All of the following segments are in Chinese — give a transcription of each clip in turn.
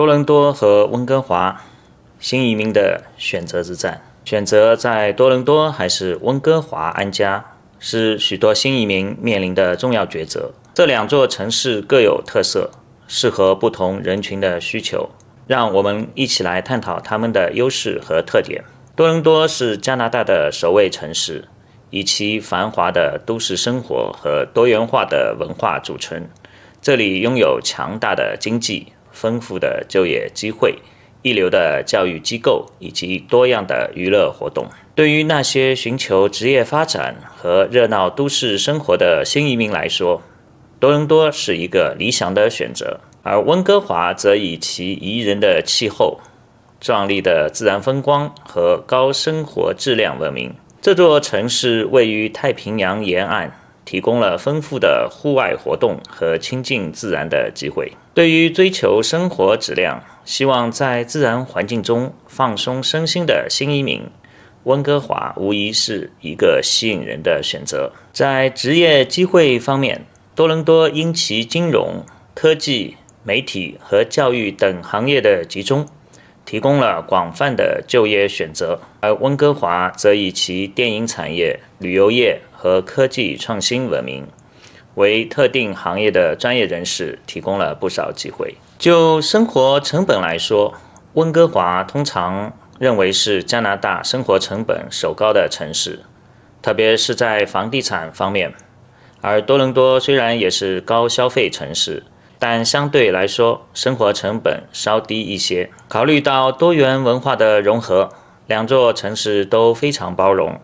多伦多和温哥华，新移民的选择之战。选择在多伦多还是温哥华安家，是许多新移民面临的重要抉择。这两座城市各有特色，适合不同人群的需求。让我们一起来探讨他们的优势和特点。多伦多是加拿大的首位城市，以其繁华的都市生活和多元化的文化组成。这里拥有强大的经济、丰富的就业机会、一流的教育机构以及多样的娱乐活动。对于那些寻求职业发展和热闹都市生活的新移民来说，多伦多是一个理想的选择。而温哥华则以其宜人的气候、壮丽的自然风光和高生活质量闻名。这座城市位于太平洋沿岸，提供了丰富的户外活动和亲近自然的机会。对于追求生活质量、希望在自然环境中放松身心的新移民，温哥华无疑是一个吸引人的选择。在职业机会方面，多伦多因其金融、科技。媒体和教育等行业的集中，提供了广泛的就业选择；而温哥华则以其电影产业、旅游业和科技创新闻名，为特定行业的专业人士提供了不少机会。就生活成本来说，温哥华通常认为是加拿大生活成本首高的城市，特别是在房地产方面；而多伦多虽然也是高消费城市。但相对来说，生活成本稍低一些。考虑到多元文化的融合，两座城市都非常包容，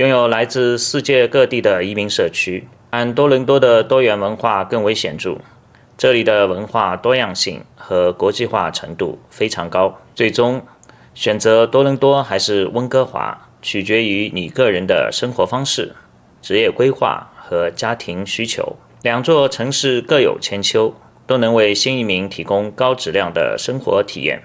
拥有来自世界各地的移民社区。但多伦多的多元文化更为显著，这里的文化多样性和国际化程度非常高。最终选择多伦多还是温哥华，取决于你个人的生活方式、职业规划和家庭需求。两座城市各有千秋。都能为新移民提供高质量的生活体验。